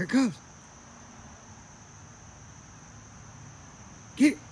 Here it goes. Get it.